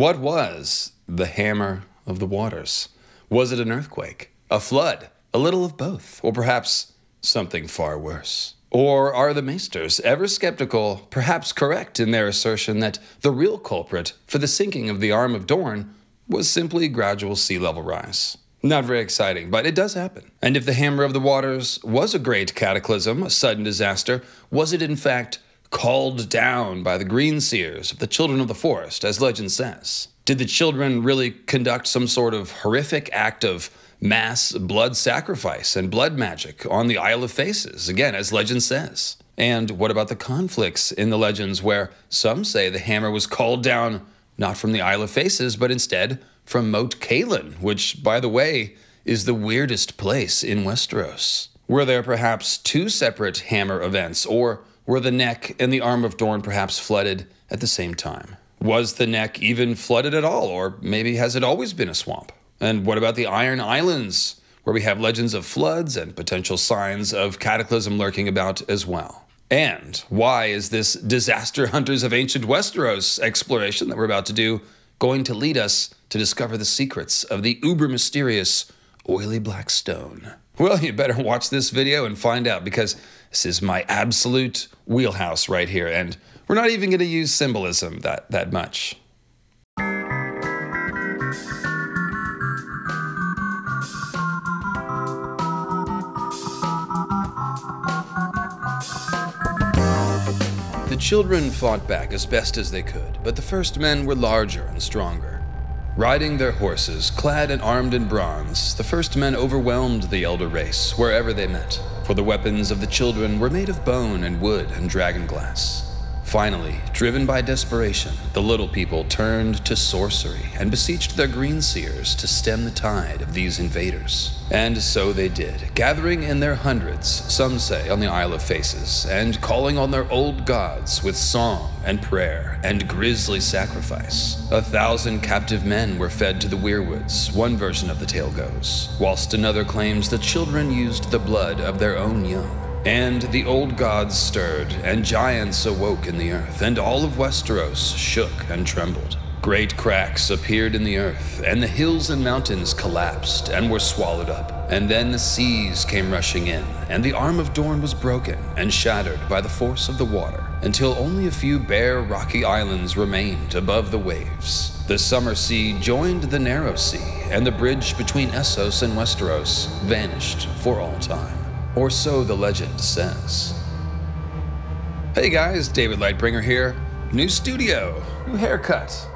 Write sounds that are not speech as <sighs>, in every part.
What was the hammer of the waters? Was it an earthquake, a flood, a little of both, or perhaps something far worse? Or are the maesters ever skeptical, perhaps correct in their assertion that the real culprit for the sinking of the Arm of Dorne was simply gradual sea level rise? Not very exciting, but it does happen. And if the Hammer of the Waters was a great cataclysm, a sudden disaster, was it in fact called down by the green seers of the children of the forest, as legend says? Did the children really conduct some sort of horrific act of mass blood sacrifice and blood magic on the Isle of Faces, again, as legend says? And what about the conflicts in the legends where some say the hammer was called down not from the Isle of Faces, but instead from Moat Cailin, which, by the way, is the weirdest place in Westeros? Were there perhaps two separate hammer events, or were the neck and the arm of Dorne perhaps flooded at the same time? Was the neck even flooded at all, or maybe has it always been a swamp? And what about the Iron Islands, where we have legends of floods and potential signs of cataclysm lurking about as well? And why is this Disaster <laughs> Hunters of Ancient Westeros exploration that we're about to do going to lead us to discover the secrets of the uber mysterious oily black stone? Well, you better watch this video and find out because this is my absolute wheelhouse right here, and we're not even going to use symbolism that, that much. The children fought back as best as they could, but the first men were larger and stronger. Riding their horses, clad and armed in bronze, the first men overwhelmed the elder race wherever they met, for the weapons of the children were made of bone and wood and dragon glass. Finally, driven by desperation, the little people turned to sorcery and beseeched their green seers to stem the tide of these invaders. And so they did, gathering in their hundreds, some say, on the Isle of Faces, and calling on their old gods with song and prayer and grisly sacrifice. A thousand captive men were fed to the weirwoods, one version of the tale goes, whilst another claims the children used the blood of their own young. And the old gods stirred, and giants awoke in the earth, and all of Westeros shook and trembled. Great cracks appeared in the earth, and the hills and mountains collapsed and were swallowed up. And then the seas came rushing in, and the arm of Dorn was broken and shattered by the force of the water, until only a few bare rocky islands remained above the waves. The summer sea joined the narrow sea, and the bridge between Essos and Westeros vanished for all time. Or so the legend says. Hey guys, David Lightbringer here. New studio, new haircut.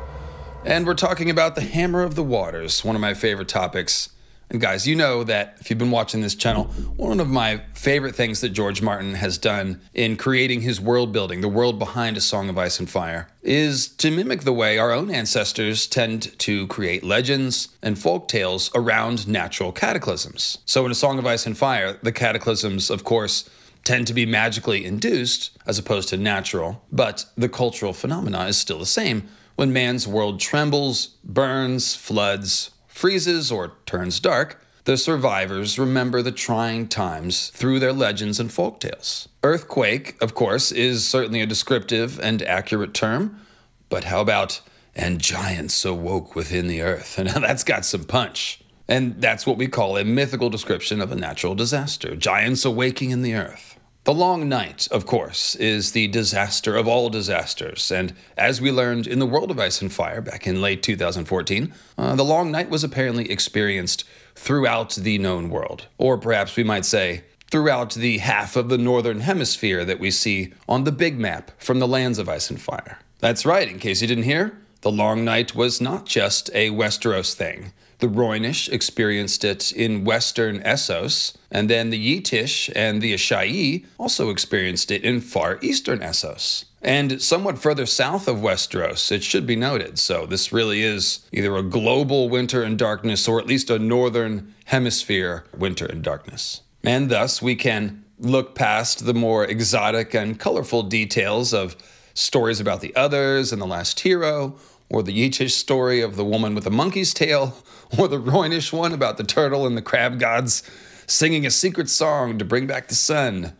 And we're talking about the Hammer of the Waters, one of my favorite topics. And guys, you know that if you've been watching this channel, one of my favorite things that George Martin has done in creating his world building, the world behind A Song of Ice and Fire, is to mimic the way our own ancestors tend to create legends and folk tales around natural cataclysms. So in A Song of Ice and Fire, the cataclysms, of course, tend to be magically induced as opposed to natural, but the cultural phenomena is still the same when man's world trembles, burns, floods, freezes, or turns dark, the survivors remember the trying times through their legends and folktales. Earthquake, of course, is certainly a descriptive and accurate term, but how about and giants awoke within the earth? <laughs> And that's got some punch. And that's what we call a mythical description of a natural disaster giants awaking in the earth. The Long Night, of course, is the disaster of all disasters, and as we learned in the World of Ice and Fire back in late 2014, uh, the Long Night was apparently experienced throughout the known world. Or perhaps we might say, throughout the half of the northern hemisphere that we see on the big map from the lands of Ice and Fire. That's right, in case you didn't hear, the Long Night was not just a Westeros thing. The Rhoynish experienced it in western Essos, and then the Yitish and the Asshai also experienced it in far eastern Essos. And somewhat further south of Westeros, it should be noted. So, this really is either a global winter and darkness or at least a northern hemisphere winter and darkness. And thus, we can look past the more exotic and colorful details of stories about the others and the last hero, or the Yitish story of the woman with the monkey's tail, <laughs> or the Rhoynish one about the turtle and the crab gods singing a secret song to bring back the sun.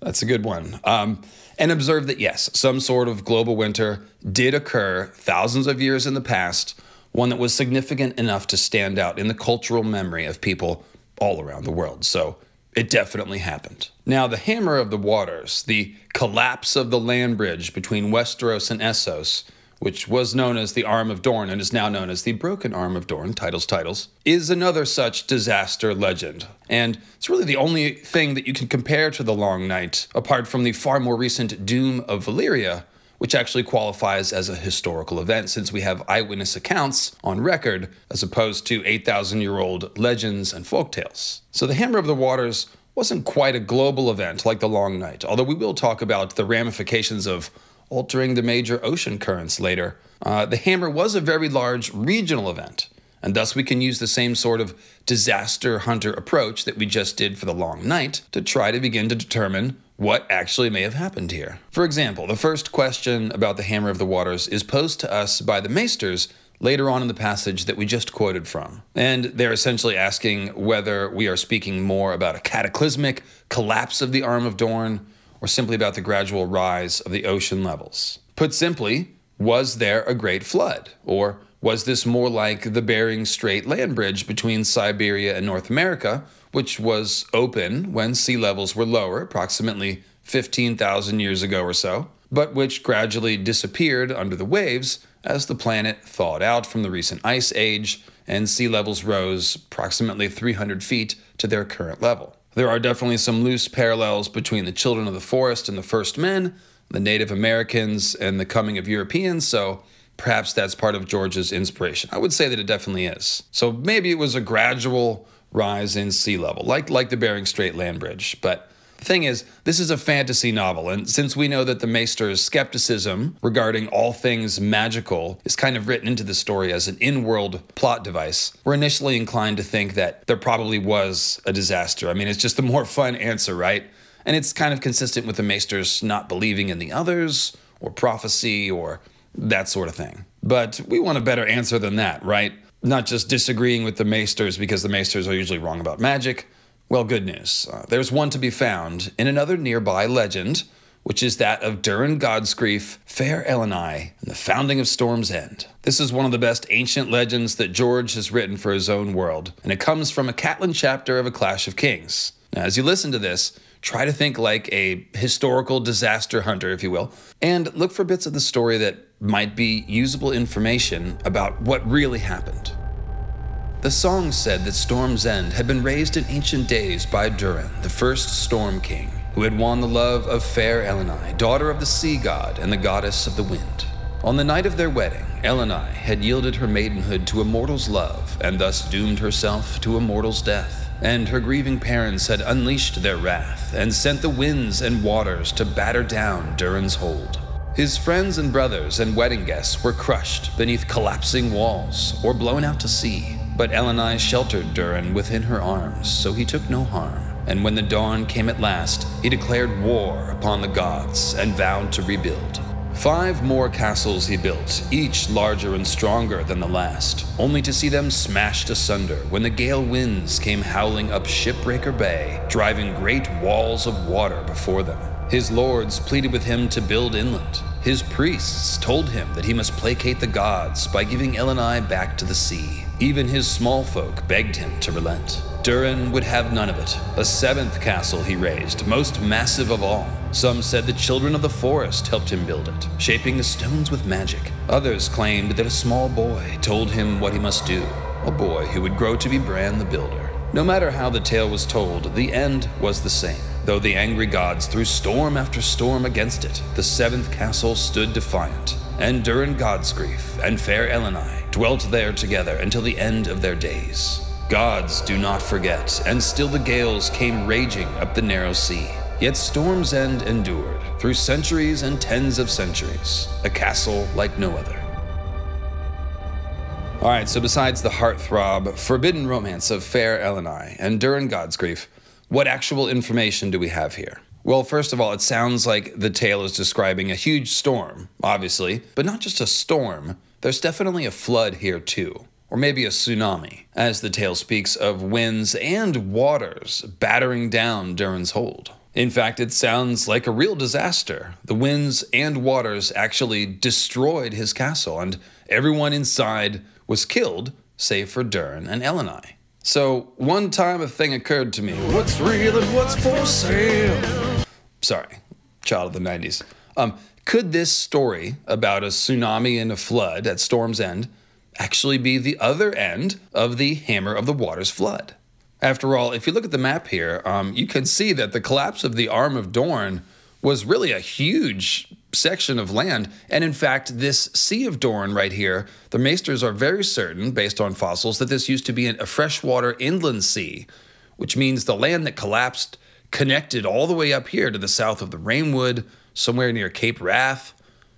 That's a good one. Um, and observe that yes, some sort of global winter did occur thousands of years in the past, one that was significant enough to stand out in the cultural memory of people all around the world. So it definitely happened. Now, the Hammer of the Waters, the collapse of the land bridge between Westeros and Essos, which was known as the Arm of Dorne and is now known as the Broken Arm of Dorne, titles, titles, is another such disaster legend. And it's really the only thing that you can compare to the Long Night, apart from the far more recent Doom of Valyria, which actually qualifies as a historical event since we have eyewitness accounts on record as opposed to 8,000 year old legends and folktales. So the Hammer of the Waters wasn't quite a global event like the Long Night, although we will talk about the ramifications of altering the major ocean currents later. Uh, the Hammer was a very large regional event, and thus we can use the same sort of disaster hunter approach that we just did for the Long Night to try to begin to determine what actually may have happened here. For example, the first question about the Hammer of the Waters is posed to us by the Maesters later on in the passage that we just quoted from. And they're essentially asking whether we are speaking more about a cataclysmic collapse of the Arm of Dorne or simply about the gradual rise of the ocean levels. Put simply, was there a great flood? Or was this more like the Bering Strait land bridge between Siberia and North America, which was open when sea levels were lower, approximately 15,000 years ago or so, but which gradually disappeared under the waves as the planet thawed out from the recent ice age and sea levels rose approximately 300 feet to their current level? There are definitely some loose parallels between the children of the forest and the first men, the Native Americans, and the coming of Europeans, so perhaps that's part of George's inspiration. I would say that it definitely is. So maybe it was a gradual rise in sea level, like, like the Bering Strait land bridge, but thing is, this is a fantasy novel, and since we know that the Maester's skepticism regarding all things magical is kind of written into the story as an in world plot device, we're initially inclined to think that there probably was a disaster. I mean, it's just the more fun answer, right? And it's kind of consistent with the Maesters not believing in the others, or prophecy, or that sort of thing. But we want a better answer than that, right? Not just disagreeing with the Maesters because the Maesters are usually wrong about magic well, good news. Uh, there's one to be found in another nearby legend, which is that of Durran Godsgrief, Fair Elenei, and the founding of Storm's End. This is one of the best ancient legends that George has written for his own world, and it comes from a Catelyn chapter of A Clash of Kings. Now, as you listen to this, try to think like a historical disaster hunter, if you will, and look for bits of the story that might be usable information about what really happened. The song said that Storm's End had been raised in ancient days by Durran, the first Storm King, who had won the love of fair Elenei, daughter of the sea god and the goddess of the wind. On the night of their wedding, Elenei had yielded her maidenhood to a mortal's love and thus doomed herself to a mortal's death. And her grieving parents had unleashed their wrath and sent the winds and waters to batter down Durran's hold. His friends and brothers and wedding guests were crushed beneath collapsing walls or blown out to sea. But Elenei sheltered Durran within her arms, so he took no harm. And when the dawn came at last, he declared war upon the gods and vowed to rebuild. Five more castles he built, each larger and stronger than the last, only to see them smashed asunder when the gale winds came howling up Shipbreaker Bay, driving great walls of water before them. His lords pleaded with him to build inland. His priests told him that he must placate the gods by giving Elenei back to the sea. Even his small folk begged him to relent. Durran would have none of it. A seventh castle he raised, most massive of all. Some said the children of the forest helped him build it, shaping the stones with magic. Others claimed that a small boy told him what he must do, a boy who would grow to be Bran the Builder. No matter how the tale was told, the end was the same. Though the angry gods threw storm after storm against it, the seventh castle stood defiant, and Durran Godsgrief and fair Elenei dwelt there together until the end of their days. Gods do not forget, and still the gales came raging up the narrow sea. Yet Storm's End endured through centuries and tens of centuries, a castle like no other. All right, so besides the heartthrob, forbidden romance of Fair Elenei and Durran Godsgrief, what actual information do we have here? Well, first of all, it sounds like the tale is describing a huge storm, obviously, but not just a storm. There's definitely a flood here, too, or maybe a tsunami, as the tale speaks of winds and waters battering down Durran's hold. In fact, it sounds like a real disaster. The winds and waters actually destroyed his castle, and everyone inside was killed, save for Durran and Elenei. So, one time a thing occurred to me what's real and what's for sale? Sorry, child of the 90s. Um, could this story about a tsunami and a flood at Storm's End actually be the other end of the Hammer of the Waters flood? After all, if you look at the map here, um, you can see that the collapse of the Arm of Dorne was really a huge section of land. And in fact, this Sea of Dorn right here, the Maesters are very certain, based on fossils, that this used to be a freshwater inland sea, which means the land that collapsed connected all the way up here to the south of the Rainwood, somewhere near Cape Wrath.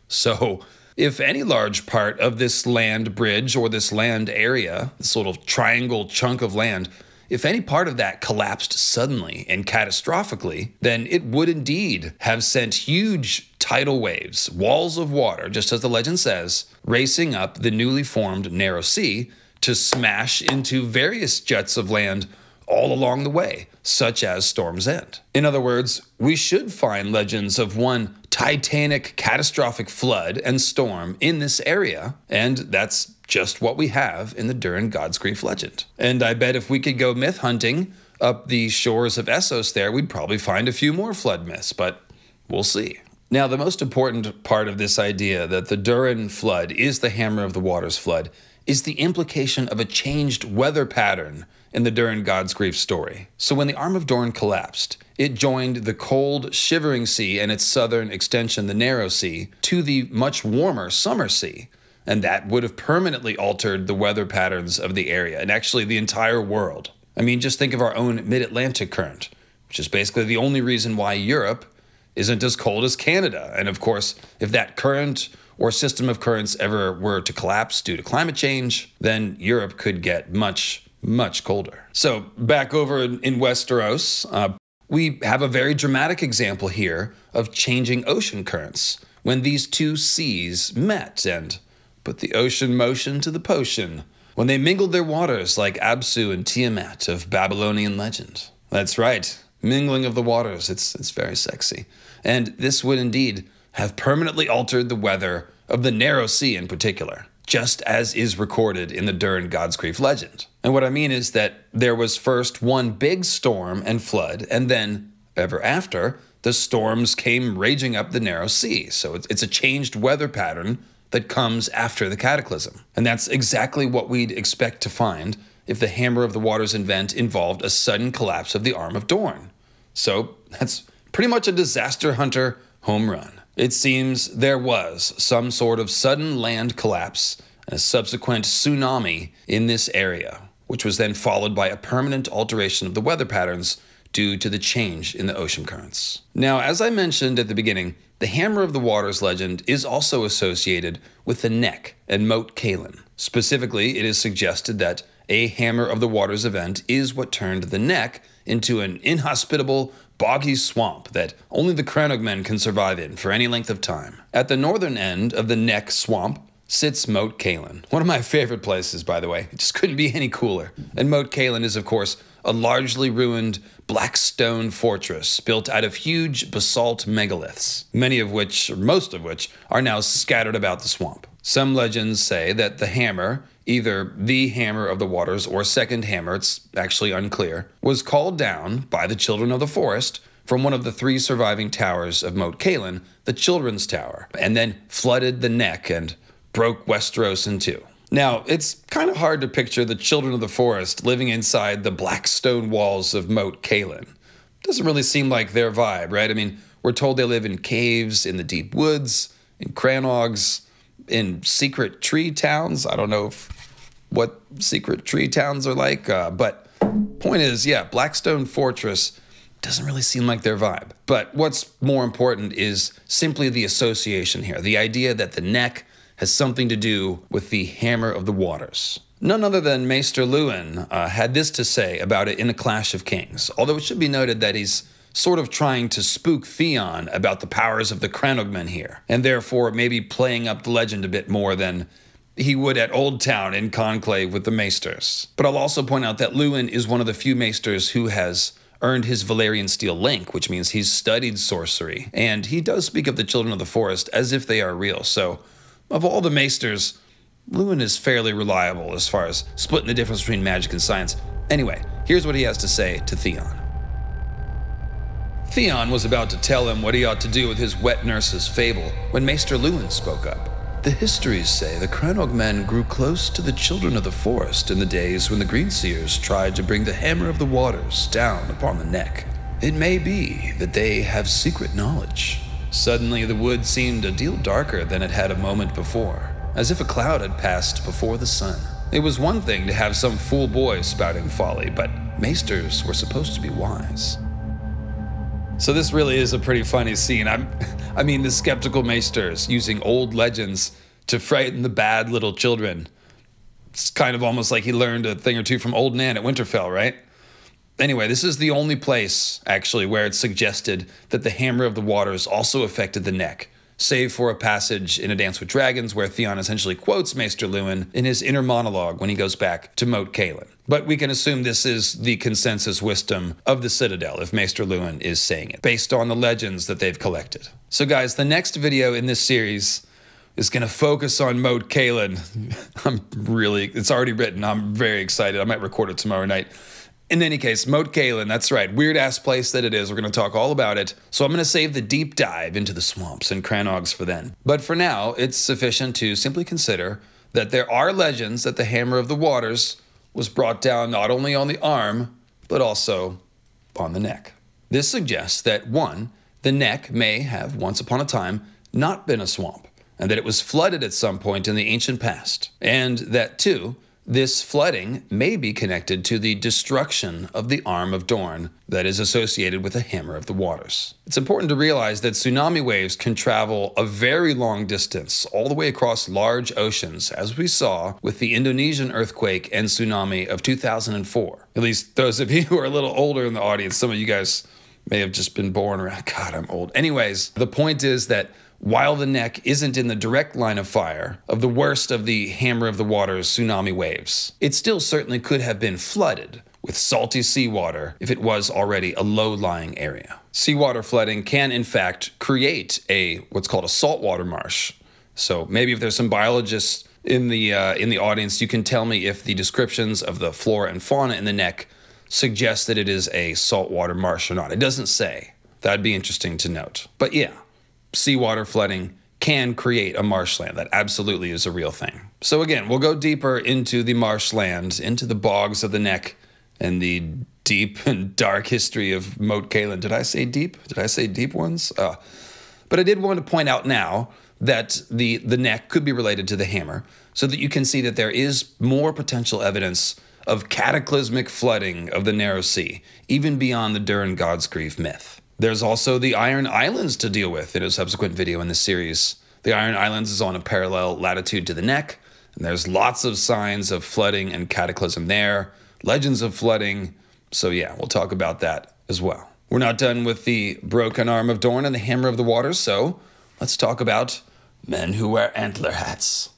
So, if any large part of this land bridge or this land area, this little triangle chunk of land, if any part of that collapsed suddenly and catastrophically, then it would indeed have sent huge tidal waves, walls of water, just as the legend says, racing up the newly formed narrow sea to smash into various jets of land all along the way, such as Storm's End. In other words, we should find legends of one titanic, catastrophic flood and storm in this area, and that's just what we have in the Durran Godsgrief legend. And I bet if we could go myth hunting up the shores of Essos there, we'd probably find a few more flood myths, but we'll see. Now, the most important part of this idea that the Durran flood is the Hammer of the Waters flood is the implication of a changed weather pattern in the Durran Godsgrief story. So when the Arm of Dorne collapsed, it joined the cold, shivering sea and its southern extension, the Narrow Sea, to the much warmer Summer Sea and that would have permanently altered the weather patterns of the area and actually the entire world. I mean, just think of our own mid Atlantic current, which is basically the only reason why Europe isn't as cold as Canada. And of course, if that current or system of currents ever were to collapse due to climate change, then Europe could get much, much colder. So, back over in Westeros, uh, we have a very dramatic example here of changing ocean currents when these two seas met and put the ocean motion to the potion when they mingled their waters like Absu and Tiamat of Babylonian legend. That's right, mingling of the waters. It's, it's very sexy. And this would indeed have permanently altered the weather of the Narrow Sea in particular, just as is recorded in the Durran Godsgrief legend. And what I mean is that there was first one big storm and flood, and then, ever after, the storms came raging up the Narrow Sea. So it's, it's a changed weather pattern that comes after the cataclysm. And that's exactly what we'd expect to find if the Hammer of the Waters event involved a sudden collapse of the Arm of Dorne. So that's pretty much a disaster hunter home run. It seems there was some sort of sudden land collapse and a subsequent tsunami in this area, which was then followed by a permanent alteration of the weather patterns due to the change in the ocean currents. Now, as I mentioned at the beginning, the Hammer of the Waters legend is also associated with the neck and Moat Cailin. Specifically, it is suggested that a Hammer of the Waters event is what turned the neck into an inhospitable, boggy swamp that only the Crannogmen can survive in for any length of time. At the northern end of the neck swamp sits Moat Cailin, one of my favorite places, by the way. It just couldn't be any cooler. And Moat Cailin is, of course, a largely ruined black stone fortress built out of huge basalt megaliths, many of which, or most of which, are now scattered about the swamp. Some legends say that the hammer, either the hammer of the waters or second hammer, it's actually unclear, was called down by the children of the forest from one of the three surviving towers of Moat Cailin, the Children's Tower, and then flooded the neck and broke Westeros in two. Now, it's kind of hard to picture the children of the forest living inside the black stone walls of Moat Cailin. Doesn't really seem like their vibe, right? I mean, we're told they live in caves, in the deep woods, in crannogs, in secret tree towns. I don't know if, what secret tree towns are like, uh, but point is, yeah, Blackstone Fortress doesn't really seem like their vibe. But what's more important is simply the association here the idea that the neck has something to do with the Hammer of the Waters. None other than Maester Luwin uh, had this to say about it in A Clash of Kings, although it should be noted that he's sort of trying to spook Theon about the powers of the Crannogmen here, and therefore maybe playing up the legend a bit more than he would at Old Town in conclave with the Maesters. But I'll also point out that Luwin is one of the few Maesters who has earned his Valyrian steel link, which means he's studied sorcery. And he does speak of the children of the forest as if they are real. So, of all the maesters, Luwin is fairly reliable as far as splitting the difference between magic and science. Anyway, here's what he has to say to Theon. Theon was about to tell him what he ought to do with his wet nurse's fable when Maester Luwin spoke up. The histories say the Crannog men grew close to the children of the forest in the days when the Greenseers tried to bring the Hammer of the Waters down upon the neck. It may be that they have secret knowledge. Suddenly, the wood seemed a deal darker than it had a moment before, as if a cloud had passed before the sun. It was one thing to have some fool boy spouting folly, but maesters were supposed to be wise. So this really is a pretty funny scene. I'm, <laughs> I mean, the skeptical maesters using old legends to frighten the bad little children. It's kind of almost like he learned a thing or two from Old Nan at Winterfell, right? Anyway, this is the only place, actually, where it's suggested that the Hammer of the Waters also affected the neck save for a passage in A Dance with Dragons where Theon essentially quotes Maester Luwin in his inner monologue when he goes back to Moat Cailin. But we can assume this is the consensus wisdom of the Citadel if Maester Luwin is saying it, based on the legends that they've collected. So, guys, the next video in this series is going to focus on Moat Cailin. <laughs> I'm really, it's already written. I'm very excited. I might record it tomorrow night. In any case, Moat Cailin, that's right, weird ass place that it is. We're going to talk all about it. So I'm going to save the deep dive into the swamps and Crannogs for then. But for now, it's sufficient to simply consider that there are legends that the Hammer of the Waters was brought down not only on the arm, but also on the neck. This suggests that one, the neck may have once upon a time not been a swamp, and that it was flooded at some point in the ancient past, and that two, this flooding may be connected to the destruction of the arm of Dorne that is associated with the Hammer of the Waters. It's important to realize that tsunami waves can travel a very long distance, all the way across large oceans, as we saw with the Indonesian earthquake and tsunami of 2004. At least those of you who are a little older in the audience, some of you guys may have just been born around. <laughs> God, I'm old. Anyways, the point is that while the neck isn't in the direct line of fire of the worst of the Hammer of the Waters tsunami waves, it still certainly could have been flooded with salty seawater if it was already a low-lying area. Seawater flooding can in fact create a what's called a saltwater marsh. So maybe if there's some biologists in the uh, in the audience, you can tell me if the descriptions of the flora and fauna in the neck suggest that it is a saltwater marsh or not. It doesn't say. That'd be interesting to note. But yeah, seawater flooding can create a marshland. That absolutely is a real thing. So, again, we'll go deeper into the marshlands, into the bogs of the neck, and the deep and dark history of Moat Cailin. Did I say deep? Did I say deep ones? Uh, but I did want to point out now that the, the neck could be related to the hammer so that you can see that there is more potential evidence of cataclysmic flooding of the Narrow Sea, even beyond the Durran Godsgrief myth. There's also the Iron Islands to deal with in a subsequent video in this series. The Iron Islands is on a parallel latitude to the neck, and there's lots of signs of flooding and cataclysm there, legends of flooding. So, yeah, we'll talk about that as well. We're not done with the broken arm of Dorne and the hammer of the waters, so let's talk about men who wear antler hats.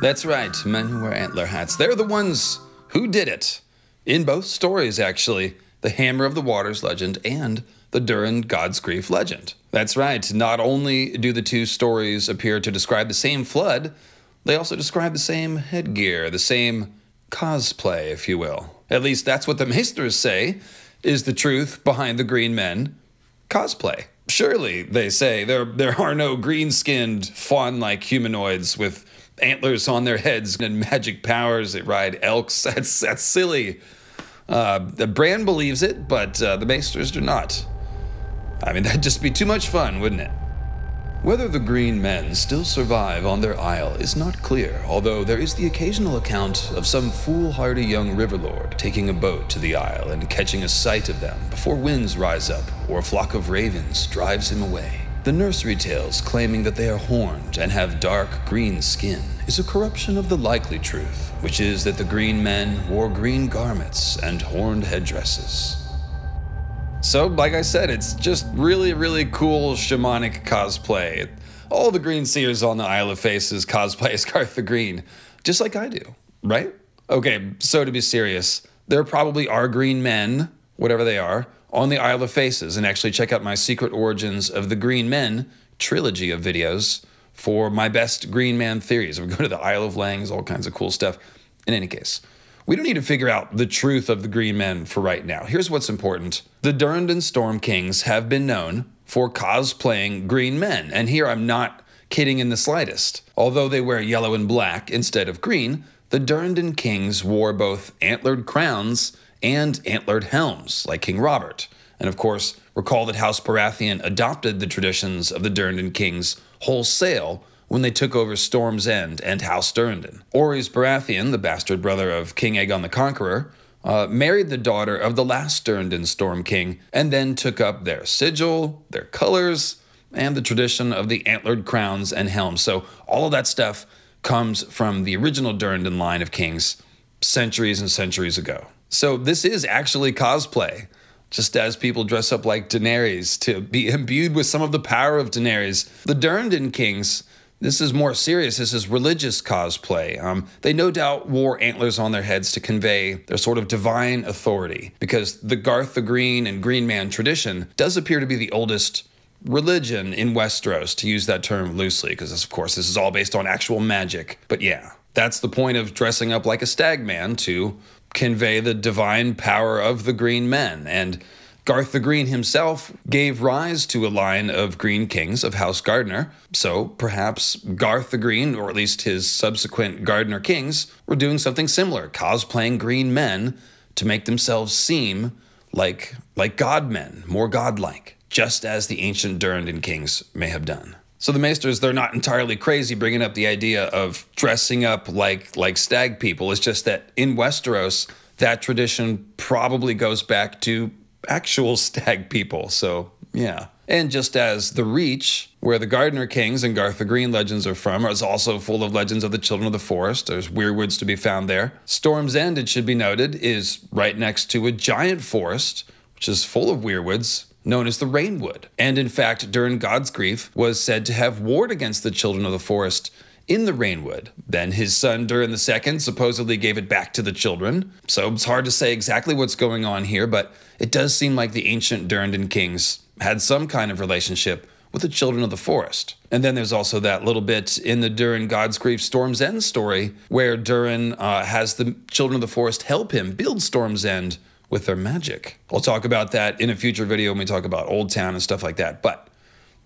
That's right, men who wear antler hats. They're the ones who did it. In both stories, actually the Hammer of the Waters legend, and the Durran Godsgrief legend. That's right, not only do the two stories appear to describe the same flood, they also describe the same headgear, the same cosplay, if you will. At least that's what the <laughs> Maesters say is the truth behind the Green Men cosplay. Surely, they say, there, there are no green skinned, fawn like humanoids with antlers on their heads and magic powers that ride elks. <laughs> That's, that's silly. Uh, the brand believes it, but uh, the Maesters do not. I mean, <laughs> that'd just be too much fun, wouldn't it? Whether the Green Men still survive on their isle is not clear, although there is the occasional account of some foolhardy young riverlord taking a boat to the isle and catching a sight of them before winds rise up or a flock of ravens drives him away. The nursery tales claiming that they are horned and have dark green skin is a corruption of the likely truth, which is that the green men wore green garments and horned headdresses. So, like I said, it's just really, really cool shamanic cosplay. All the green seers on the Isle of Faces cosplay as <laughs> Garth the Green, just like I do, right? Okay, so to be serious, there probably are green men, whatever they are, on the Isle of Faces. And actually, check out my Secret Origins of the Green Men trilogy of videos for my best Green Man theories. We go to the Isle of Langs, all kinds of cool stuff. In any case, we don't need to figure out the truth of the Green Men for right now. Here's what's important the Durrandon Storm Kings have been known for cosplaying green men. And here I'm not kidding in the slightest. Although they wear yellow and black instead of green, the Durrandon kings wore both antlered crowns and antlered helms, like King Robert. And of course, recall that House Baratheon adopted the traditions of the Durrandon kings wholesale when they took over Storm's End and House Durrandon. Orys Baratheon, the bastard brother of King Aegon the Conqueror, uh, married the daughter of the last Durrandon Storm King and then took up their sigil, their colors, and the tradition of the antlered crowns and helms. So all of that stuff comes from the original Durrandon line of kings centuries and centuries ago. So this is actually cosplay, just as people dress up like Daenerys to be <laughs> imbued with some of the power of Daenerys. The Durrandon kings, this is more serious. This is religious cosplay. Um, they no doubt wore antlers on their heads to convey their sort of divine authority, because the Garth the Green and Green Man tradition does appear to be the oldest religion in Westeros, to use that term loosely, because of course this is all based on actual magic. But yeah, that's the point of dressing up like a stag man to convey the divine power of the green men. And Garth the Green himself gave rise to a line of green kings of House Gardener. So perhaps Garth the Green, or at least his subsequent Gardener kings, were doing something similar, cosplaying green men to make themselves seem like like godmen, more godlike just as the ancient Durrandon kings may have done. So the Maesters, they're not entirely crazy bringing up the idea of dressing up like like stag people. It's just that in Westeros, that tradition probably goes back to actual <laughs> stag people. So yeah. And just as the Reach, where the Gardener Kings and Garth the Green legends are from, is also full of legends of the Children of the Forest. There's weirwoods to be found there. Storm's End, it should be noted, is right next to a giant forest, which is full of weirwoods known as the Rainwood. And in fact, Durran Godsgrief, was said to have warred against the children of the forest in the Rainwood. Then his son Durran II supposedly gave it back to the children. So it's hard to say exactly what's going on here, but it does seem like the ancient Durrandon kings had some kind of relationship with the children of the forest. And then there's also that little bit in the Durran Godsgrief Storm's End story where Durran uh, has the children of the forest help him build Storm's End with their magic. I'll talk about that in a future video when we talk about Old Town and stuff like that. But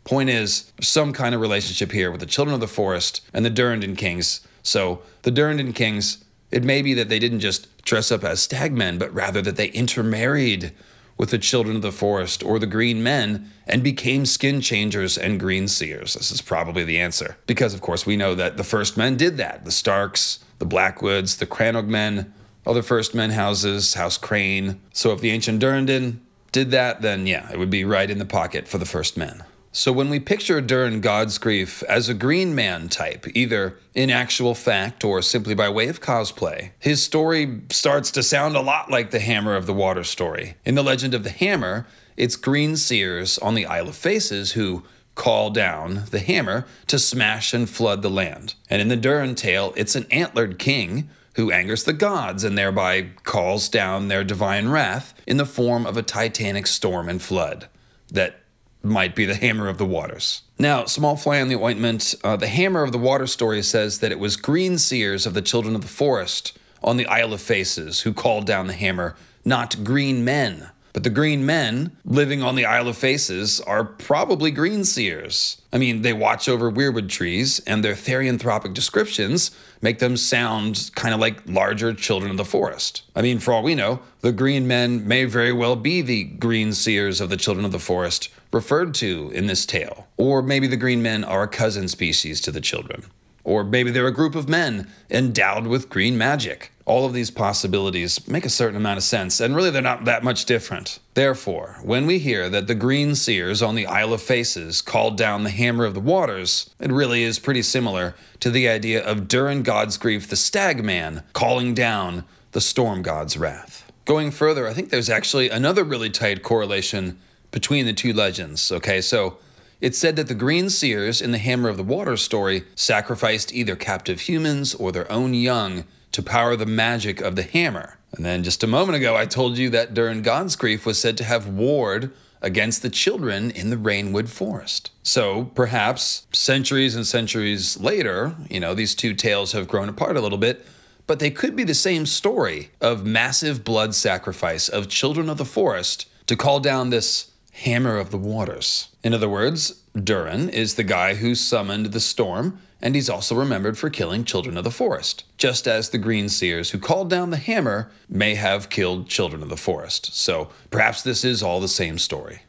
point is, some kind of relationship here with the Children of the Forest and the Durrandon Kings. So the Durrandon Kings, it may be that they didn't just dress up as stagmen, but rather that they intermarried with the children of the forest or the green men and became skin changers and green seers. This is probably the answer. Because, of course, we know that the first men did that. The Starks, the Blackwoods, the Crannog men, other first men houses, House Crane. So if the ancient Durrandon did that, then yeah, it would be right in the pocket for the first men. So when we picture Durran Godsgrief as a green man type, either in actual fact or simply by way of cosplay, his story starts to sound a lot like the Hammer of the Water story. In the legend of the Hammer, it's green seers on the Isle of Faces who call down the hammer to smash and flood the land. And in the Durran tale, it's an antlered king who angers the gods and thereby calls down their divine wrath in the form of a titanic storm and flood that might be the hammer of the waters. Now, small fly on the ointment, uh, the hammer of the water story says that it was green seers of the children of the forest on the Isle of Faces who called down the hammer, not green men. But the green men living on the Isle of Faces are probably green seers. I mean, they watch over weirwood trees, and their therianthropic descriptions make them sound kind of like larger children of the forest. I mean, for all we know, the green men may very well be the green seers of the children of the forest referred to in this tale. Or maybe the green men are a cousin species to the children. Or maybe they're a group of men endowed with green magic. All of these possibilities make a certain amount of sense, and really they're not that much different. Therefore, when we hear that the green seers on the Isle of Faces called down the Hammer of the Waters, it really is pretty similar to the idea of Durran Godsgrief the Stag Man calling down the Storm God's wrath. Going further, I think there's actually another really tight correlation between the two legends. Okay, so it's said that the Green Seers in the Hammer of the Waters story sacrificed either captive humans or their own young to power the magic of the hammer. And then just a moment ago, I told you that Durran Godsgrief was said to have warred against the children in the Rainwood Forest. So perhaps centuries and centuries later, you know, these two tales have grown apart a little bit, but they could be the same story of massive blood sacrifice of children of the forest to call down this hammer of the waters. In other words, Durran is the guy who summoned the storm, and he's also remembered for killing children of the forest, just as the Green Seers who called down the hammer may have killed children of the forest. So perhaps this is all the same story.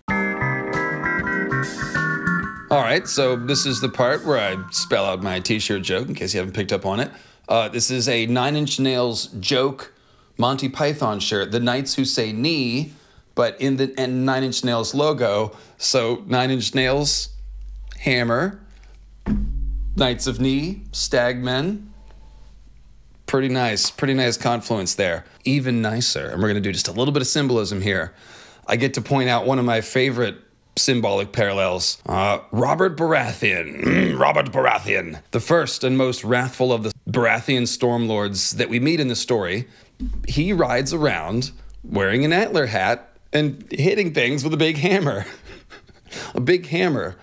All right, so this is the part where I spell out my t shirt joke in case you haven't picked up on it. Uh, this is a Nine Inch Nails joke Monty Python shirt, The Knights Who Say Ni, but in the and Nine Inch Nails logo. So Nine Inch Nails, hammer, Knights of Ni, Stagmen. Pretty nice, pretty nice confluence there. Even nicer, and we're gonna do just a little bit of symbolism here. I get to point out one of my favorite symbolic parallels. Uh, Robert Baratheon, Robert Baratheon, the first and most wrathful of the Baratheon stormlords that we meet in the story. He rides around wearing an antler hat and hitting things with a big hammer. <laughs> a big hammer.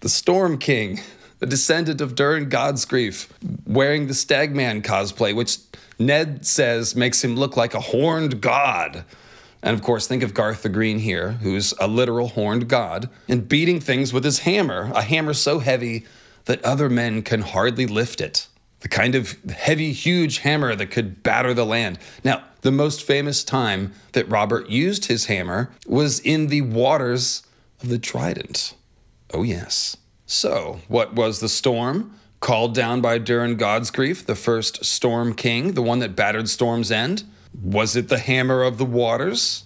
The Storm King, the descendant of Durran Godsgrief, wearing the Stagman cosplay, which Ned says makes him look like a horned god. And of course, think of Garth the Green here, who's a literal horned god, and beating things with his hammer, a hammer so heavy that other men can hardly lift it. The kind of heavy, huge hammer that could batter the land. Now, the most famous time that Robert used his hammer was in the waters of the Trident. Oh, yes. So, what was the storm? Called down by Durran Godsgrief, the first Storm King, the one that battered Storm's End? Was it the hammer of the waters?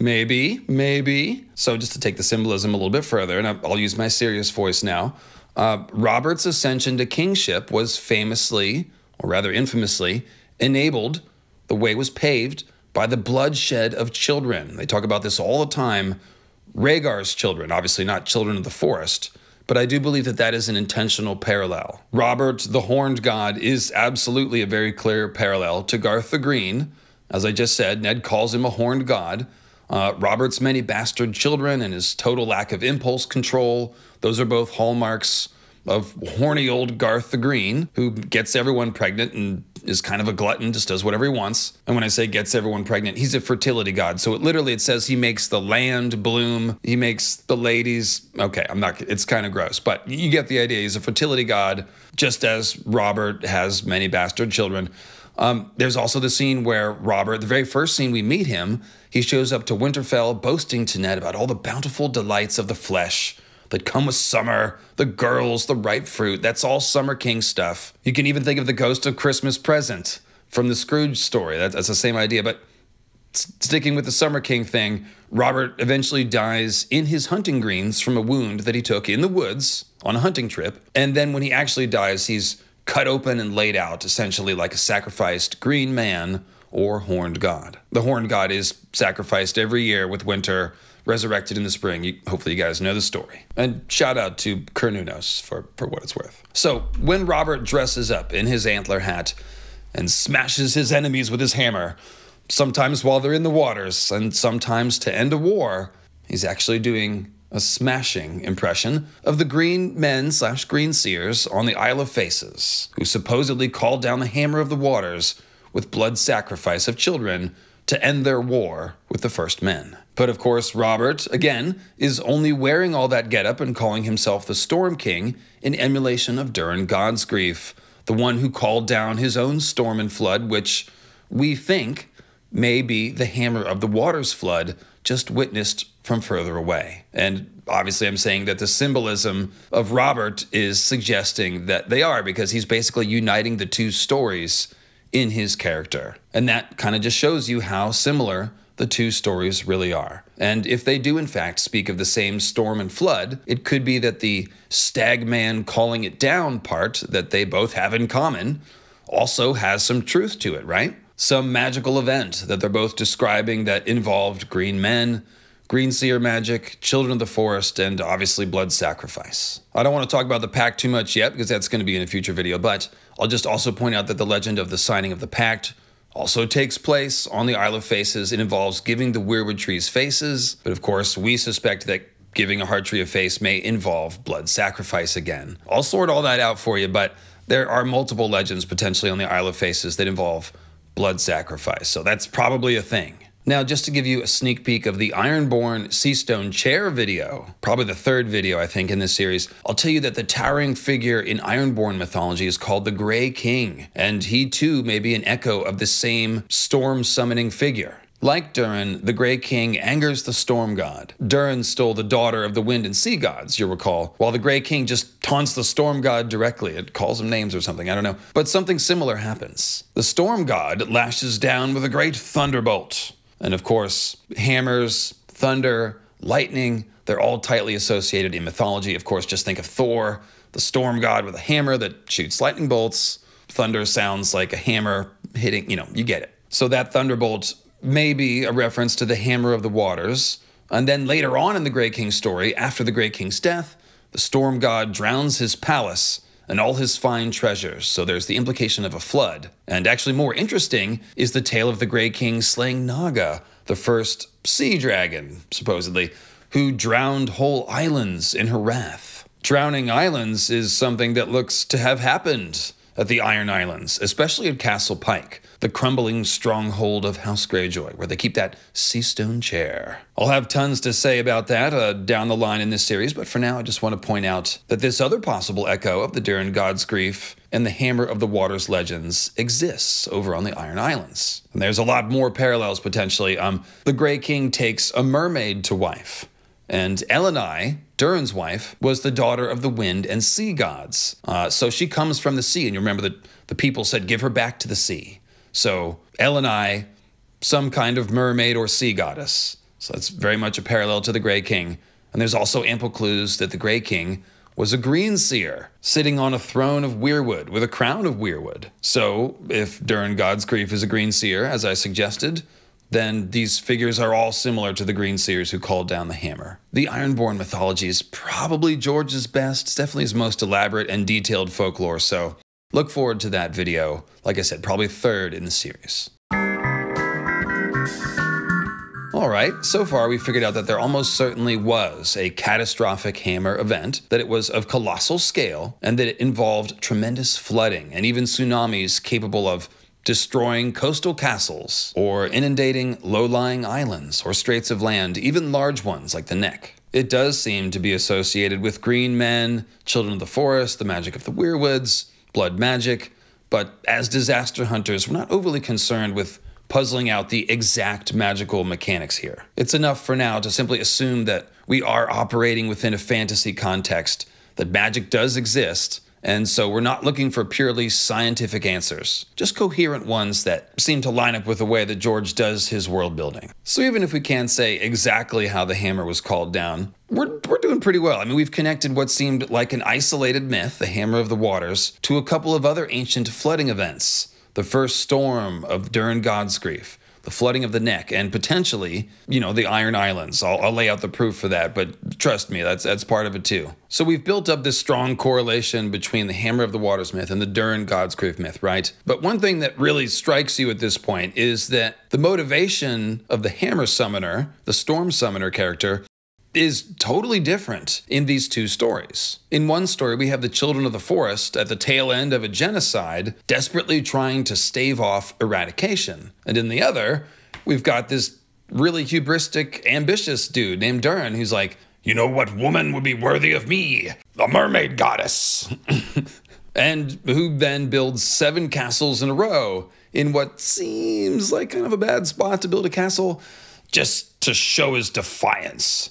Maybe, maybe. So, just to take the symbolism a little bit further, and I'll use my serious voice now. Uh, Robert's ascension to kingship was famously, or rather infamously, enabled, the way was paved by the bloodshed of children. They talk about this all the time. Rhaegar's children, obviously not children of the forest, but I do believe that that is an intentional parallel. Robert, the horned god, is absolutely a very clear parallel to Garth the Green. As I just said, Ned calls him a horned god. Uh, Robert's many bastard children and his total lack of impulse control, those are both hallmarks of horny old Garth the Green, who gets everyone pregnant and is kind of a glutton, just does whatever he wants. And when I say gets everyone pregnant, he's a fertility god. So it literally it says he makes the land bloom, he makes the ladies. Okay, I'm not. It's kind of gross, but you get the idea. He's a fertility god, just as Robert has many bastard children. Um, there's also the scene where Robert, the very first scene we meet him, he shows up to Winterfell boasting to Ned about all the bountiful delights of the flesh that come with summer, the girls, the ripe fruit. That's all Summer King stuff. You can even think of the ghost of Christmas present from the Scrooge story. That's, that's the same idea. But sticking with the Summer King thing, Robert eventually dies in his hunting greens from a wound that he took in the woods on a hunting trip. And then when he actually dies, he's cut open and laid out, essentially like a sacrificed green man or horned god. The horned god is sacrificed every year with winter, resurrected in the spring. You, hopefully, you guys know the story. And shout out to Cernunnos for, for what it's worth. So, when Robert dresses up in his antler hat and smashes his enemies with his hammer, sometimes while they're in the waters and sometimes to end a war, he's actually doing a smashing impression of the green men slash green seers on the Isle of Faces, who supposedly called down the hammer of the waters with blood sacrifice of children to end their war with the first men. But of course, Robert, again, is only wearing all that getup and calling himself the Storm King in emulation of Durran Godsgrief, the one who called down his own storm and flood, which we think may be the hammer of the waters flood just witnessed from further away. And obviously, I'm saying that the symbolism of Robert is suggesting that they are because he's basically uniting the two stories in his character. And that kind of just shows you how similar the two stories really are. And if they do, in fact, speak of the same storm and flood, it could be that the stagman calling it down part that they both have in common also has some truth to it, right? Some magical event that they're both describing that involved green men, green seer magic, children of the forest, and obviously blood sacrifice. I don't want to talk about the pact too much yet because that's going to be in a future video, but I'll just also point out that the legend of the signing of the pact also takes place on the Isle of Faces. It involves giving the weirwood trees faces, but of course, we suspect that giving a heart tree a face may involve blood sacrifice again. I'll sort all that out for you, but there are multiple legends potentially on the Isle of Faces that involve blood sacrifice, so that's probably a thing. Now, just to give you a sneak peek of the Ironborn Seastone Chair video, probably the third video, I think, in this series, I'll tell you that the towering figure in Ironborn mythology is called the Grey King, and he too may be an echo of the same storm summoning figure. Like Durran, the Grey King angers the storm god. Durran stole the daughter of the wind and sea gods, you'll recall, while the Grey King just taunts the storm god directly. It calls him names or something, I don't know. But something similar happens. The storm god lashes down with a great thunderbolt. And of course, hammers, thunder, lightning, they're all tightly associated in mythology. Of course, just think of Thor, the storm god with a hammer that shoots lightning bolts. Thunder sounds like a hammer hitting, you know, you get it. So that thunderbolt may be a reference to the Hammer of the Waters. And then later on in the Grey King's story, after the Grey King's death, the storm god drowns his palace and all his fine treasures, so there's the implication of a flood. And actually, more interesting is the tale of the Grey King slaying Naga, the first sea dragon, supposedly, who drowned whole islands in her wrath. Drowning islands is something that looks to have happened at the Iron Islands, especially at Castle Pike, the crumbling stronghold of House Greyjoy, where they keep that sea stone chair. I'll have tons to say about that uh, down the line in this series, but for now I just want to point out that this other possible echo of the Durran Godsgrief and the Hammer of the Waters legends exists over on the Iron Islands. And there's a lot more parallels potentially. Um, the Grey King takes a mermaid to wife, and Elenei, Durran's wife, was the daughter of the wind and sea gods. Uh, so she comes from the sea, and you remember that the people said, Give her back to the sea. So Elenei, some kind of mermaid or sea goddess. So that's very much a parallel to the Grey King. And there's also ample clues that the Grey King was a green seer, sitting on a throne of weirwood with a crown of weirwood. So, if Durran Godsgrief is a green seer, as I suggested, then these figures are all similar to the Green Seers who called down the hammer. The Ironborn mythology is probably George's best, it's definitely his most elaborate and detailed folklore, so look forward to that video. Like I said, probably third in the series. All right, so far we figured out that there almost certainly was a catastrophic hammer event, that it was of colossal scale, and that it involved tremendous flooding and even tsunamis capable of destroying coastal castles, or inundating low lying islands or straits of land, even large ones like the Neck. It does seem to be associated with green men, children of the forest, the magic of the weirwoods, blood magic, but as disaster hunters, we're not overly concerned with puzzling out the exact magical mechanics here. It's enough for now to simply assume that we are operating within a fantasy context, that magic does exist, and so we're not looking for purely scientific answers, just coherent ones that seem to line up with the way that George does his world building. So even if we can't say exactly how the hammer was called down, we're, we're doing pretty well. I mean, we've connected what seemed like an isolated myth, the Hammer of the Waters, to a couple of other ancient flooding events. The first storm of Durran Godsgrief, the flooding of the neck, and potentially, you know, the Iron Islands. I'll, I'll, lay out the proof for that, but trust me, that's that's part of it too. So we've built up this strong correlation between the Hammer of the Waters myth and the Durran Grief myth, right? But one thing that really strikes you at this point is that the motivation of the Hammer Summoner, the Storm Summoner character, is totally different in these two stories. In one story, we have the children of the forest at the tail end of a genocide, desperately trying to stave off eradication. And in the other, we've got this really hubristic, ambitious dude named Durran who's like, You know what woman would be worthy of me? The mermaid goddess. <laughs> and who then builds seven castles in a row in what seems like kind of a bad spot to build a castle just to show his defiance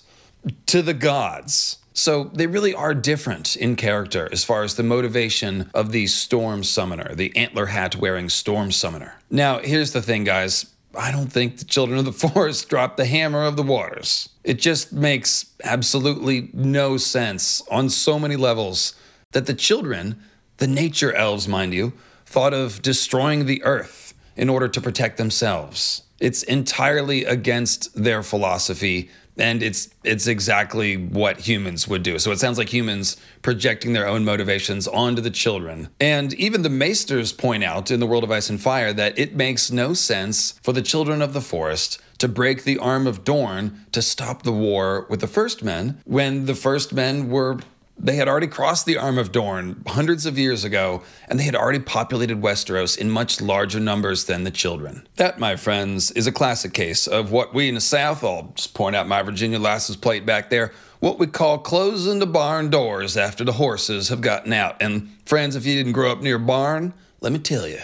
to the gods. So they really are different in character as far as the motivation of the storm summoner, the antler hat wearing storm summoner. Now, here's the thing, guys. I don't think the children of the <laughs> forest dropped the hammer of the waters. It just makes absolutely no sense on so many levels that the children, the nature elves, mind you, thought of destroying the earth in order to protect themselves. It's entirely against their philosophy and it's it's exactly what humans would do. So it sounds like humans projecting their own motivations onto the children. And even the Maesters point out in the World of Ice and Fire that it makes no sense for the children of the forest to break the arm of Dorne to stop the war with the First Men when the First Men were they had already crossed the arm of Dorne hundreds of years ago, and they had already populated Westeros in much larger numbers than the children. That, my friends, is a classic case of what we in the South, I'll just point out my Virginia license plate back there, what we call closing the barn doors after the horses have gotten out. And friends, if you didn't grow up near a barn, let me tell you,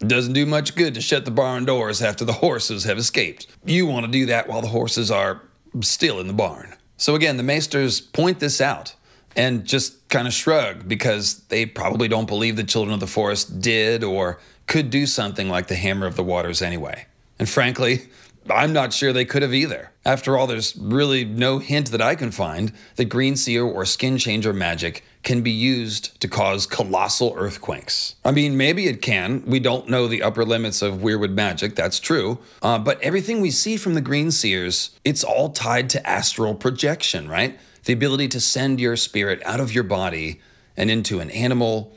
it doesn't do much good to shut the barn doors after the horses have escaped. You want to do that while the horses are still in the barn. So again, the Maesters point this out and just kind of shrug because they probably don't believe the children of the forest did or could do something like the Hammer of the Waters anyway. And frankly, I'm not sure they could have either. After all, there's really no hint that I can find that green seer or skin changer magic can be used to cause colossal earthquakes. I mean, maybe it can. We don't know the upper limits of weirwood magic, that's true. Uh, but everything we see from the green seers, it's all tied to astral projection, right? The ability to send your spirit out of your body and into an animal,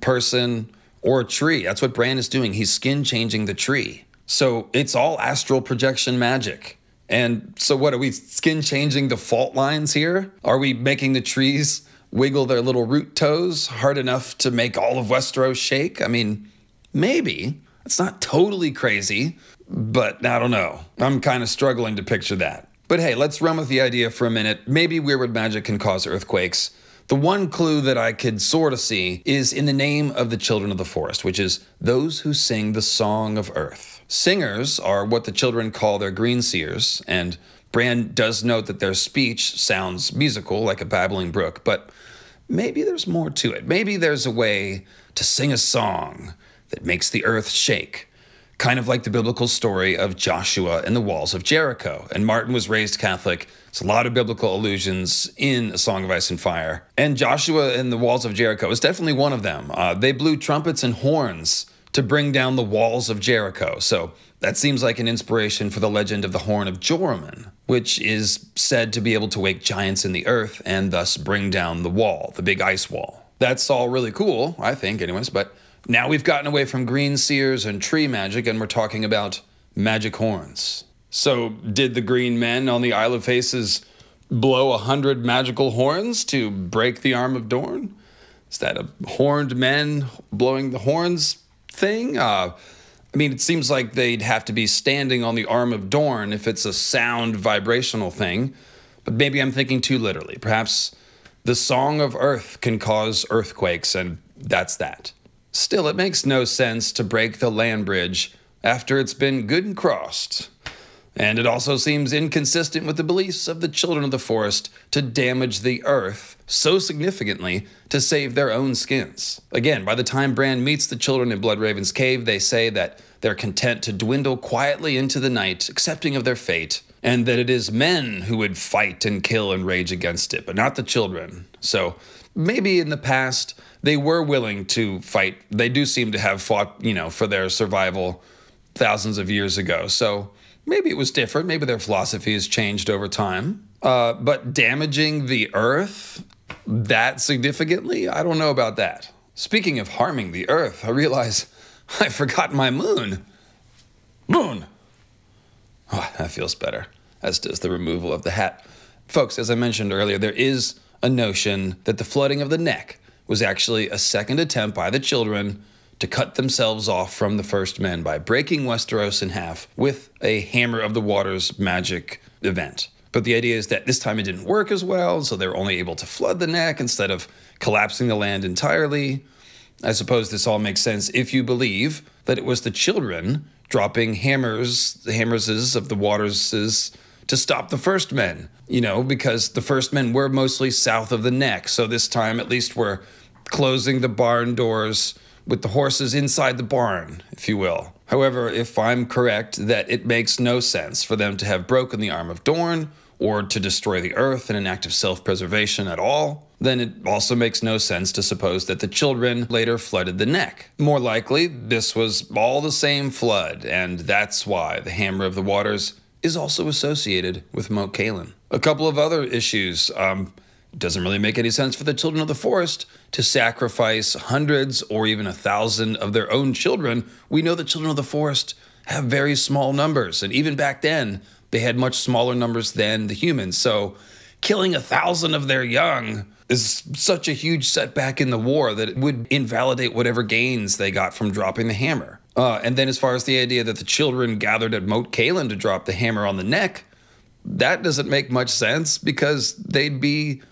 person, or a tree. That's what Bran is doing. He's skin changing the tree. So it's all astral projection magic. And so, what are we skin changing the fault lines here? Are we making the trees wiggle their little root toes hard enough to make all of Westeros shake? I mean, maybe. It's not totally crazy, but I don't know. I'm kind of struggling to picture that. But hey, let's run with the idea for a minute. Maybe weirwood magic can cause earthquakes. The one clue that I could sort of see is in the name of the children of the forest, which is those who sing the song of earth. Singers are what the children call their green seers, and Bran does note that their speech sounds musical, like a babbling brook, but maybe there's more to it. Maybe there's a way to sing a song that makes the earth shake kind of like the biblical story of Joshua and the walls of Jericho. And Martin was raised Catholic. It's a lot of biblical allusions in A Song of Ice and Fire. And Joshua and the walls of Jericho is definitely one of them. Uh, they blew trumpets and horns to bring down the walls of Jericho. So that seems like an inspiration for the legend of the Horn of Joramun, which is said to be able to wake giants in the earth and thus bring down the wall, the big ice wall. That's all really cool, I think, anyways, but now we've gotten away from green seers and tree magic and we're talking about magic horns. So, did the green men on the Isle of Faces blow a hundred magical horns to break the arm of Dorne? Is that a horned men blowing the horns thing? Uh, I mean, it seems like they'd have to be standing on the arm of Dorne if it's a sound vibrational thing, but maybe I'm thinking too literally. Perhaps the song of earth can cause earthquakes, and that's that. Still, it makes no sense to break the land bridge after it's been good and crossed. And it also seems inconsistent with the beliefs of the children of the forest to damage the earth so significantly to save their own skins. Again, by the time Bran meets the children in Bloodraven's cave, they say that they're content to dwindle quietly into the night, accepting of their fate, and that it is men who would fight and kill and rage against it, but not the children. So maybe in the past, they were willing to fight. They do seem to have fought, you know, for their survival thousands of years ago. So maybe it was different. Maybe their philosophy has changed over time. Uh, but damaging the earth that significantly, I don't know about that. Speaking of harming the earth, I realize <laughs> I forgot my moon. Moon! Oh, <sighs> that feels better, as does the removal of the hat. Folks, as I mentioned earlier, there is a notion that the flooding of the neck was actually a second attempt by the children to cut themselves off from the first men by breaking Westeros in half with a Hammer of the Waters magic event. But the idea is that this time it didn't work as well, so they were only able to flood the neck instead of collapsing the land entirely. I suppose this all makes sense if you believe that it was the children dropping hammers, the hammerses of the waterses to stop the first men, you know, because the first men were mostly south of the neck. So this time, at least, we're closing the barn doors with the horses inside the barn, if you will. However, if I'm correct that it makes no sense for them to have broken the arm of Dorne or to destroy the earth in an act of self preservation at all, then it also makes no sense to suppose that the children later flooded the neck. More likely, this was all the same flood, and that's why the Hammer of the Waters is also associated with Moat Cailin. A couple of other issues. Um, doesn't really make any sense for the children of the forest to sacrifice hundreds or even a thousand of their own children. We know the children of the forest have very small numbers, and even back then, they had much smaller numbers than the humans. So, killing a thousand of their young is such a huge setback in the war that it would invalidate whatever gains they got from dropping the hammer. Uh, and then, as far as the idea that the children gathered at Moat Cailin to drop the hammer on the neck, that doesn't make much sense because they'd be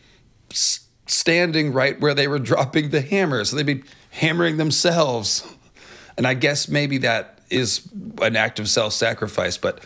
standing right where they were <laughs> dropping the hammer. So they'd be hammering themselves. And I guess maybe that is an act of self sacrifice, but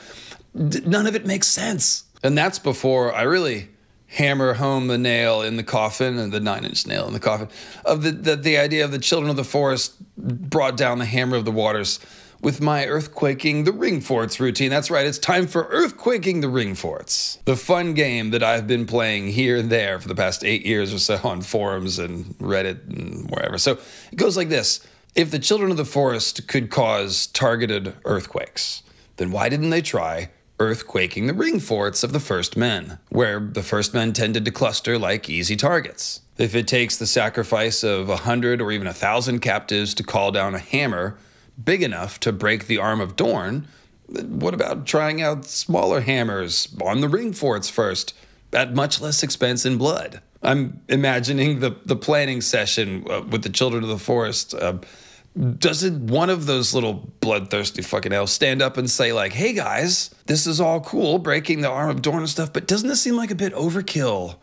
none of it makes sense. And that's before I really hammer home the nail in the coffin and the nine inch nail in the coffin of the, the, the idea of the children of the forest brought down the hammer of the waters with my earthquaking the ring forts routine. That's right, it's time for earthquaking the ring forts. The fun game that I've been playing here and there for the past eight years or so on forums and Reddit and wherever. So it goes like this If the children of the forest could cause targeted earthquakes, then why didn't they try earthquaking the ring forts of the first men, where the first men tended to cluster like easy targets? If it takes the sacrifice of a hundred or even a thousand captives to call down a hammer big enough to break the arm of Dorne, what about trying out smaller hammers on the ring forts first, at much less expense in blood? I'm imagining the, the planning session uh, with the children of the forest. Uh, doesn't one of those little bloodthirsty fucking elves stand up and say, like, hey guys, this is all cool, breaking the arm of Dorne and stuff, but doesn't this seem like a bit overkill?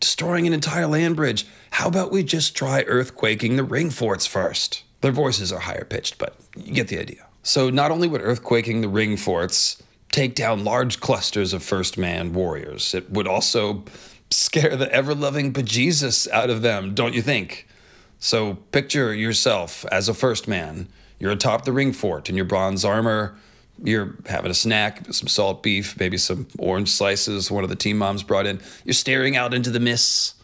Destroying an entire land bridge. How about we just try earthquaking the ring forts first? Their voices are higher pitched, but you get the idea. So, not only would earthquaking the ring forts take down large clusters of first man warriors, it would also scare the ever loving bejesus out of them, don't you think? So, picture yourself as a first man. You're atop the ring fort in your bronze armor. You're having a snack, some salt beef, maybe some orange slices one of the team moms brought in. You're staring out into the mists,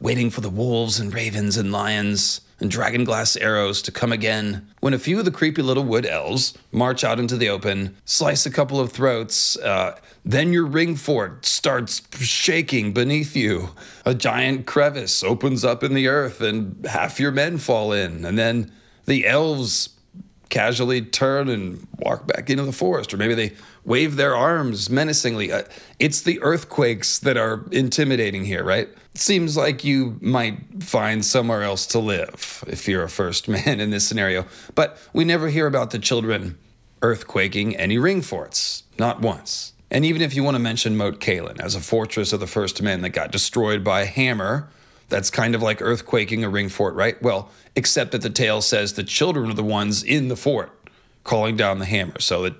waiting for the wolves and ravens and lions and dragonglass arrows to come again, when a few of the creepy little wood elves march out into the open, slice a couple of throats, uh, then your ring fort starts shaking beneath you. A giant crevice opens up in the earth, and half your men fall in, and then the elves casually turn and walk back into the forest, or maybe they wave their arms menacingly. Uh, it's the earthquakes that are intimidating here, right? It seems like you might find somewhere else to live if you're a first <laughs> man in this scenario. But we never hear about the children earthquaking any ring forts, not once. And even if you want to mention Moat Cailin as a fortress of the first men that got destroyed by a hammer, that's kind of like earthquaking a ring fort, right? Well, except that the tale says the children are the ones in the fort calling down the hammer. So it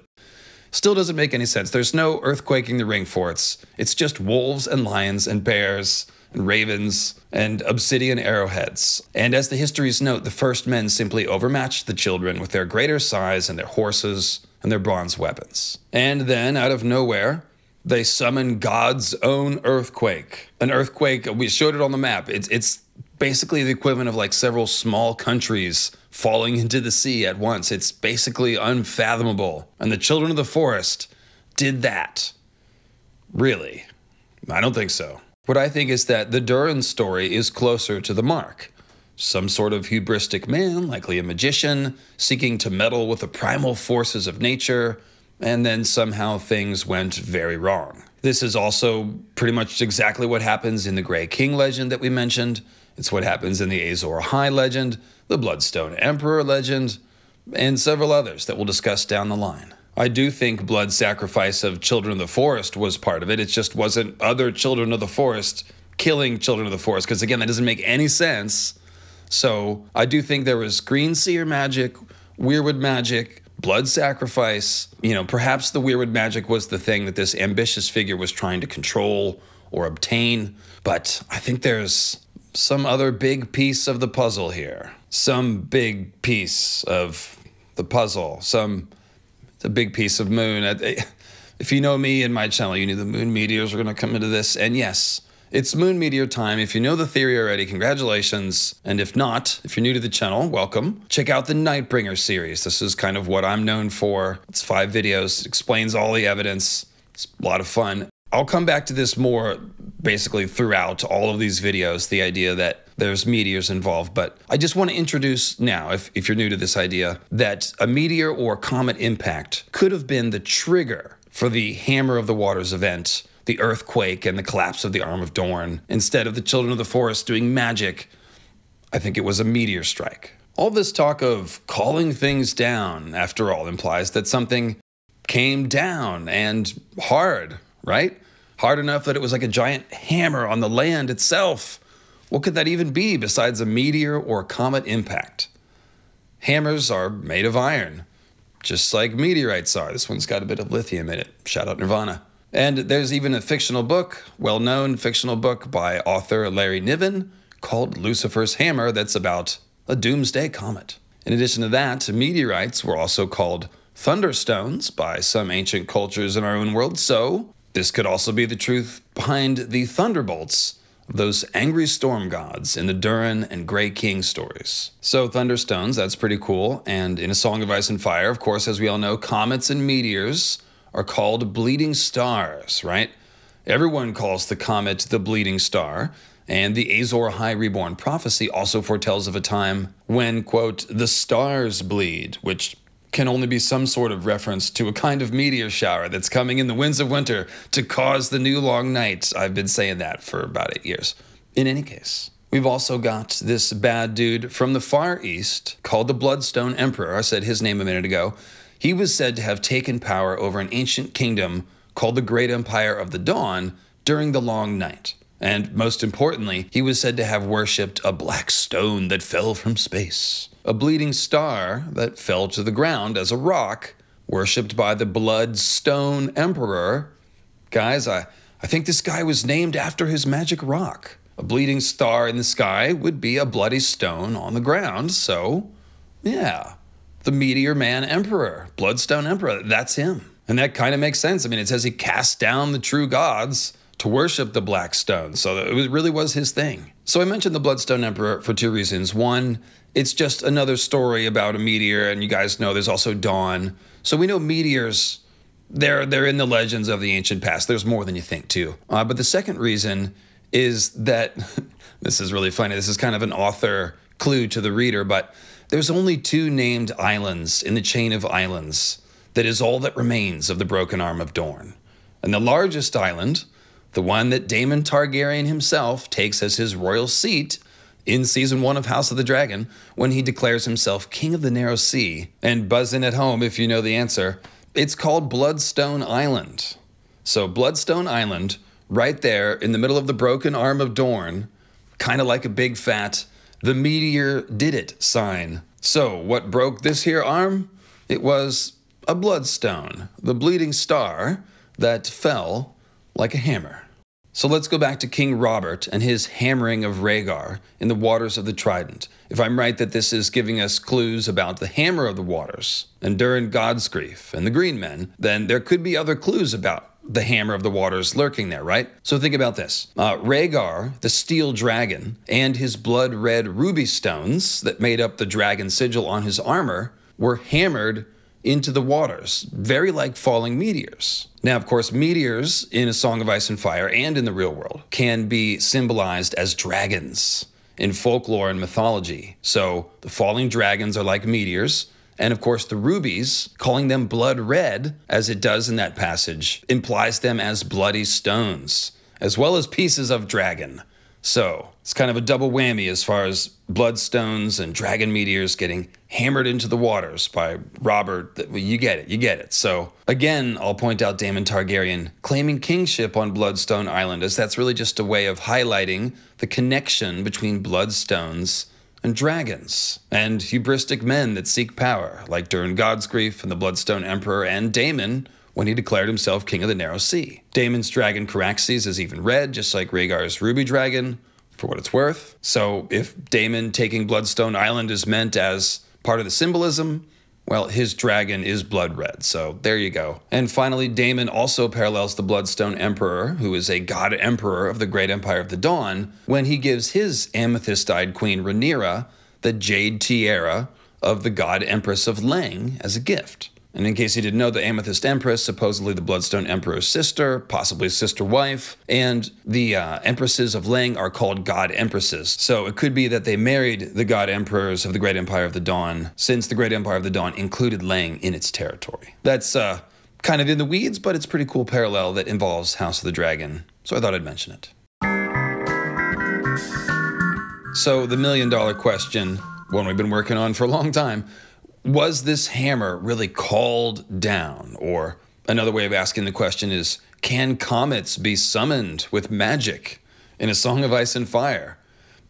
Still doesn't make any sense. There's no earthquaking the ring forts. It's just wolves and lions and bears and ravens and obsidian arrowheads. And as the histories note, the first men simply overmatched the children with their greater size and their horses and their bronze weapons. And then, out of nowhere, they summon God's own earthquake. An earthquake, we showed it on the map. It's, it's basically the equivalent of like several small countries falling into the sea at once. It's basically unfathomable. And the children of the forest did that. Really? I don't think so. What I think is that the Durran story is closer to the mark. Some sort of hubristic man, likely a magician, seeking to meddle with the primal forces of nature, and then somehow things went very wrong. This is also pretty much exactly what happens in the Grey King legend that we mentioned. It's what happens in the Azor Ahai legend, the Bloodstone Emperor legend, and several others that we'll discuss down the line. I do think blood sacrifice of children of the forest was part of it. It just wasn't other children of the forest killing children of the forest, because again, that doesn't make any sense. So I do think there was green seer magic, weirwood magic, blood sacrifice. You know, perhaps the weirwood magic was the thing that this ambitious figure was trying to control or obtain. But I think there's some other big piece of the puzzle here. Some big piece of the puzzle. Some a big piece of moon. If you know me and my channel, you knew the moon meteors were going to come into this. And yes, It's moon meteor time. If you know the theory already, congratulations. And if not, if you're new to the channel, welcome. Check out the Nightbringer series. This is kind of what I'm known for. It's five videos, it explains all the evidence. It's a lot of fun. I'll come back to this more basically throughout all of these videos the idea that there's meteors involved. But I just want to introduce now, if, if you're new to this idea, that a meteor or comet impact could have been the trigger for the Hammer of the Waters event, the earthquake, and the collapse of the Arm of Dorn. Instead of the children of the forest doing magic, I think it was a meteor strike. All this talk of calling things down, after all, implies that something came down and hard, right? Hard enough that it was like a giant hammer on the land itself. What could that even be besides a meteor or a comet impact? Hammers are made of iron, just like meteorites are. This one's got a bit of lithium in it. Shout out Nirvana. And there's even a fictional book, well known fictional book by author Larry Niven called Lucifer's Hammer that's about a doomsday comet. In addition to that, meteorites were also called thunderstones by some ancient cultures in our own world, so this could also be the truth behind the thunderbolts those angry storm gods in the Durran and Grey King stories. So, thunderstones, that's pretty cool. And in A Song of Ice and Fire, of course, as we all know, comets and meteors are called bleeding stars, right? Everyone calls the comet the bleeding star. And the Azor Ahai Reborn prophecy also foretells of a time when, quote, the stars bleed, which can only be some sort of reference to a kind of meteor shower that's coming in the winds of winter to cause the new long night. I've been saying that for about eight years. In any case, we've also got this bad dude from the Far East called the Bloodstone Emperor. I said his name a minute ago. He was said to have taken power over an ancient kingdom called the Great Empire of the Dawn during the Long Night. And most importantly, he was said to have worshipped a black stone that fell from space a bleeding star that fell to the ground as a rock, worshipped by the Bloodstone Emperor. Guys, I, I think this guy was named after his magic rock. A bleeding star in the sky would be a bloody stone on the ground, so yeah. The Meteor Man Emperor, Bloodstone Emperor, that's him. And that kind of makes sense. I mean, it says he cast down the true gods to worship the Black Stone, so it really was his thing. So I mentioned the Bloodstone Emperor for two reasons. One, it's just another story about a meteor, and you guys know there's also Dawn. So we know meteors, they're they're in the legends of the ancient past. There's more than you think too. Uh, but the second reason is that <laughs> this is really funny. This is kind of an author clue to the reader, but there's only two named islands in the chain of islands that is all that remains of the broken arm of Dorne. And the largest island, the one that Daemon Targaryen himself takes as his royal seat, in season one of House of the Dragon when he declares himself King of the Narrow Sea. And buzz in at home if you know the answer. It's called Bloodstone Island. So, Bloodstone Island, right there in the middle of the broken arm of Dorne, kind of like a big fat, the meteor did it sign. So, what broke this here arm? It was a bloodstone, the bleeding star that fell like a hammer. So let's go back to King Robert and his hammering of Rhaegar in the waters of the Trident. If I'm right that this is giving us clues about the hammer of the waters and Durran Godsgrief and the Green Men, then there could be other clues about the hammer of the waters lurking there, right? So think about this. Uh, Rhaegar, the steel dragon, and his blood red ruby stones that made up the dragon sigil on his armor were hammered into the waters, very like falling meteors. Now, of course, meteors in A Song of Ice and Fire and in the real world can be symbolized as dragons in folklore and mythology. So the falling dragons are like meteors. And of course, the rubies, calling them blood red, as it does in that passage, implies them as bloody stones, as well as pieces of dragon. So it's kind of a double whammy as far as bloodstones and dragon meteors getting hammered into the waters by Robert. You get it, you get it. So again, I'll point out Daemon Targaryen claiming kingship on Bloodstone Island, as that's really just a way of highlighting the connection between bloodstones and dragons, and hubristic men that seek power, like Durran Godsgrief and the Bloodstone Emperor and Daemon when he declared himself king of the Narrow Sea. Daemon's dragon Caraxes is even red, just like Rhaegar's ruby dragon, for what it's worth. So if Daemon taking Bloodstone Island is meant as part of the symbolism, Well, his dragon is blood red, so there you go. And finally, Daemon also parallels the Bloodstone Emperor, who is a god emperor of the Great Empire of the Dawn, when he gives his amethyst eyed queen Rhaenyra the jade tiara of the god empress of Leng as a gift. And in case you didn't know, the Amethyst Empress, supposedly the Bloodstone Emperor's sister, possibly sister wife, and the uh, Empresses of Leng are called God Empresses. So it could be that they married the God Emperors of the Great Empire of the Dawn, since the Great Empire of the Dawn included Leng in its territory. That's uh, kind of in the weeds, but it's pretty cool parallel that involves House of the Dragon. So I thought I'd mention it. So the million dollar question, one we've been working on for a long time was this hammer really called down? Or another way of asking the question is can comets be summoned with magic in a Song of Ice and Fire?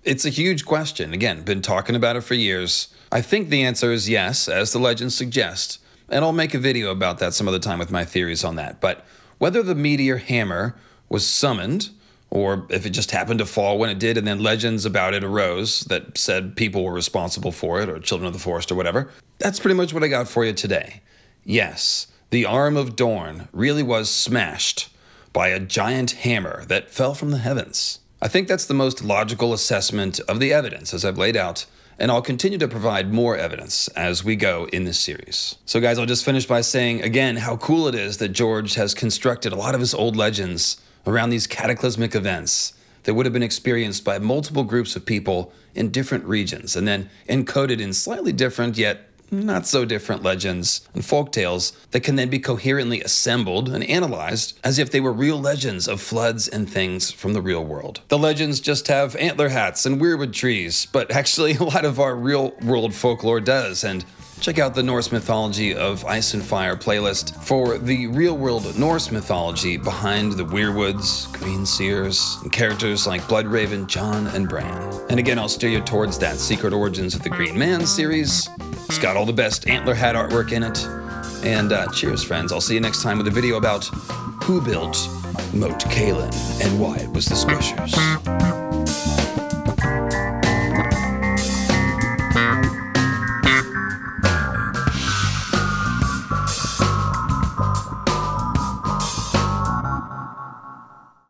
It's a huge question. Again, been talking about it for years. I think the answer is yes, as the legends suggest, and I'll make a video about that some other time with my theories on that. But whether the meteor hammer was summoned or if it just happened to fall when it did, and then legends about it arose that said people were responsible for it, or children of the forest, or whatever. That's pretty much what I got for you today. Yes, the arm of Dorne really was smashed by a giant hammer that fell from the heavens. I think that's the most logical assessment of the evidence as I've laid out, and I'll continue to provide more evidence as we go in this series. So, guys, I'll just finish by saying again how cool it is that George has constructed a lot of his old legends around these cataclysmic events that would have been experienced by multiple groups of people in different regions and then encoded in slightly different yet not so different legends and folk tales that can then be coherently assembled and analyzed as if they were real legends of floods and things from the real world. The legends just have antler hats and weirwood trees, but actually <laughs> a lot of our real world folklore does, and Check out the Norse Mythology of Ice and Fire playlist for the real world Norse mythology behind the Weirwoods, Green Seers, and characters like Bloodraven, Jon, and Bran. And again, I'll steer you towards that Secret Origins of the Green Man series. It's got all the best antler hat artwork in it. And uh, cheers, friends. I'll see you next time with a video about who built Moat Cailin and why it was the Squishers.